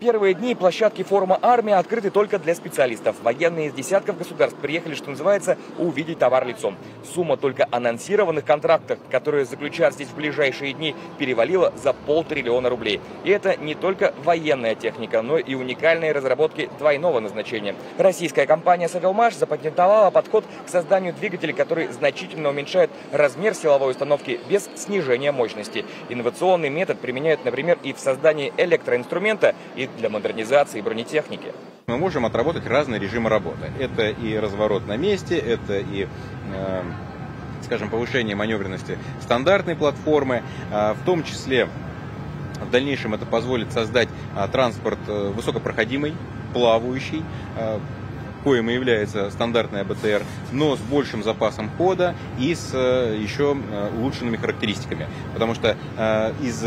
Первые дни площадки форума «Армия» открыты только для специалистов. Военные из десятков государств приехали, что называется, увидеть товар лицом. Сумма только анонсированных контрактов, которые заключат здесь в ближайшие дни, перевалила за полтриллиона рублей. И это не только военная техника, но и уникальные разработки двойного назначения. Российская компания «Савелмаш» запатентовала подход к созданию двигателей, который значительно уменьшает размер силовой установки без снижения мощности. Инновационный метод применяют, например, и в создании электроинструмента, и для модернизации бронетехники. Мы можем отработать разные режимы работы. Это и разворот на месте, это и э, скажем, повышение маневренности стандартной платформы, э, в том числе в дальнейшем это позволит создать э, транспорт э, высокопроходимый, плавающий, э, коим и является стандартная БТР, но с большим запасом хода и с э, еще э, улучшенными характеристиками. Потому что из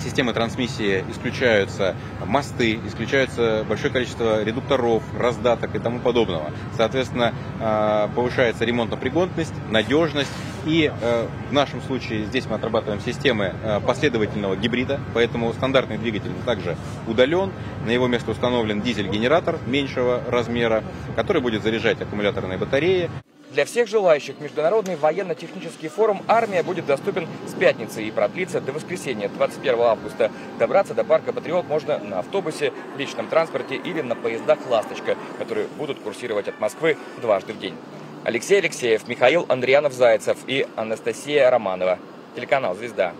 системы трансмиссии исключаются мосты, исключаются большое количество редукторов, раздаток и тому подобного. Соответственно, э, повышается ремонтопригодность, надежность. И э, в нашем случае здесь мы отрабатываем системы э, последовательного гибрида, поэтому стандартный двигатель также удален. На его место установлен дизель-генератор меньшего размера, который будет заряжать аккумуляторные батареи. Для всех желающих Международный военно-технический форум «Армия» будет доступен с пятницы и продлится до воскресенья 21 августа. Добраться до парка «Патриот» можно на автобусе, личном транспорте или на поездах «Ласточка», которые будут курсировать от Москвы дважды в день. Алексей Алексеев, Михаил Андрианов-Зайцев и Анастасия Романова. Телеканал «Звезда».